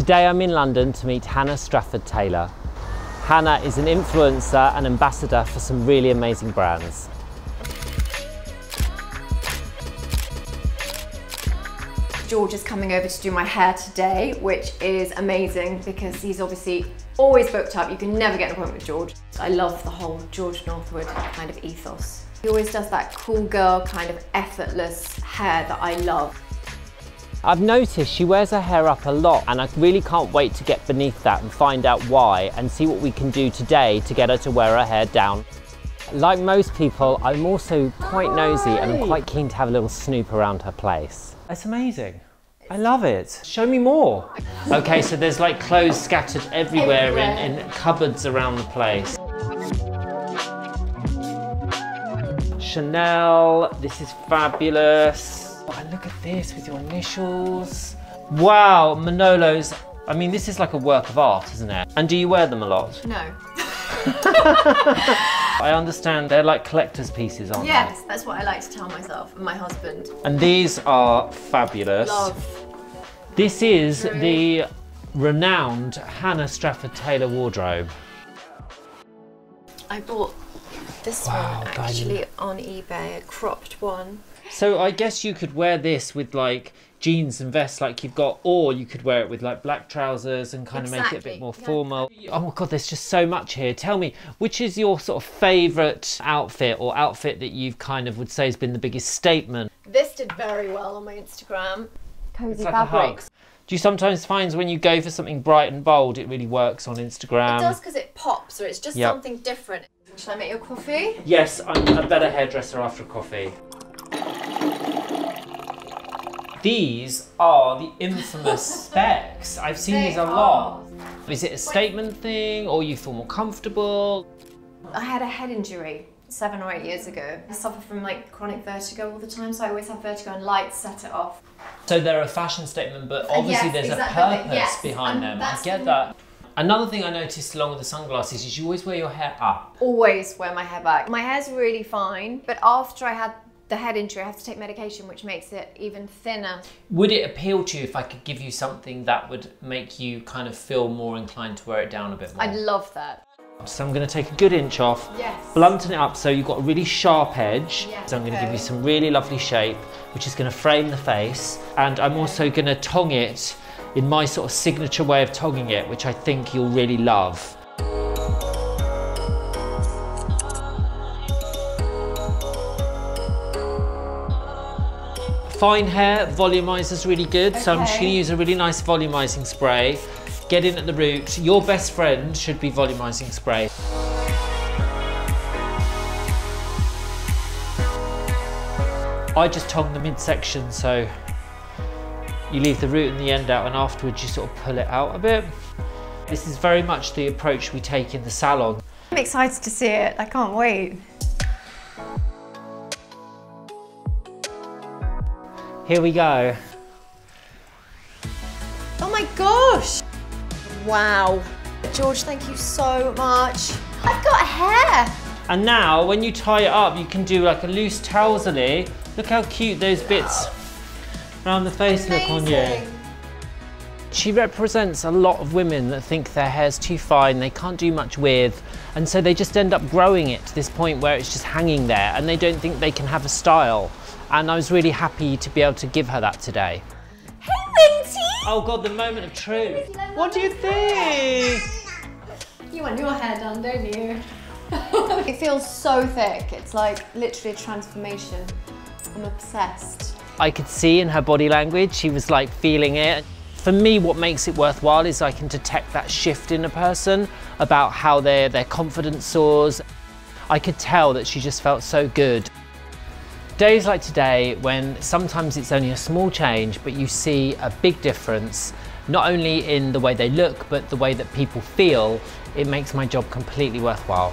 Today I'm in London to meet Hannah Strafford Taylor. Hannah is an influencer and ambassador for some really amazing brands. George is coming over to do my hair today, which is amazing because he's obviously always booked up. You can never get an appointment with George. I love the whole George Northwood kind of ethos. He always does that cool girl kind of effortless hair that I love. I've noticed she wears her hair up a lot and I really can't wait to get beneath that and find out why and see what we can do today to get her to wear her hair down. Like most people, I'm also quite nosy and I'm quite keen to have a little snoop around her place. It's amazing. I love it. Show me more. Okay, so there's like clothes scattered everywhere, Everywhere. In, in cupboards around the place. Chanel, this is fabulous. Oh, look at this with your initials. Wow, Manolos. I mean, this is like a work of art, isn't it? And do you wear them a lot? No. I understand they're like collector's pieces, aren't Yes, that's what I like to tell myself and my husband. And these are fabulous. Love. This is the renowned Hannah Strafford Taylor wardrobe. I bought this Wow, one actually on eBay, a cropped one. So I guess you could wear this with like jeans and vests like you've got, or you could wear it with like black trousers and kind of make it a bit more yeah. formal. Oh my god, there's just so much here. Tell me, which is your sort of favourite outfit or outfit that you've kind of would say has been the biggest statement? This did very well on my Instagram. Cozy like fabrics. Do you sometimes find when you go for something bright and bold, it really works on Instagram? it does because it pops, or it's just Yep. something different. Shall I make your coffee? Yes, I'm a better hairdresser after coffee. These are the infamous specs. I've seen They these a lot. Oh. Is it a statement thing or you feel more comfortable? I had a head injury seven or eight years ago. I suffer from like chronic vertigo all the time, so I always have vertigo and lights set it off. So they're a fashion statement, but uh, obviously yes, there's exactly. a purpose Yes, behind and them. I get that. Another thing I noticed along with the sunglasses is you always wear your hair up. Always wear my hair back. My hair's really fine, but after I had the head injury, I have to take medication, which makes it even thinner. Would it appeal to you if I could give you something that would make you kind of feel more inclined to wear it down a bit more? I'd love that. So I'm going to take a good inch off, Yes. blunten it up so you've got a really sharp edge. Yeah, so I'm going to give you some really lovely shape, which is going to frame the face. And I'm also going to tong it in my sort of signature way of tonging it, which I think you'll really love. Fine hair volumizer's really good, so I'm just going to use a really nice volumizing spray. Get in at the root. Your best friend should be volumizing spray. I just tong the midsection, so you leave the root and the end out, and afterwards you sort of pull it out a bit. This is very much the approach we take in the salon. I'm excited to see it. I can't wait. Here we go. Oh my gosh! Wow. George, thank you so much. I've got hair! And now, when you tie it up, you can do like a loose trouserly. Look how cute those bits around the face look on you. She represents a lot of women that think their hair's too fine, they can't do much with, and so they just end up growing it to this point where it's just hanging there and they don't think they can have a style. And I was really happy to be able to give her that today. Hey, Lindsay! Oh God, the moment of truth. What do you think? You want your hair done, don't you? it feels so thick. It's like literally a transformation. I'm obsessed. I could see in her body language, she was like feeling it. For me, what makes it worthwhile is I can detect that shift in a person about how their, their confidence soars. I could tell that she just felt so good. Days like today, when sometimes it's only a small change, but you see a big difference, not only in the way they look, but the way that people feel, it makes my job completely worthwhile.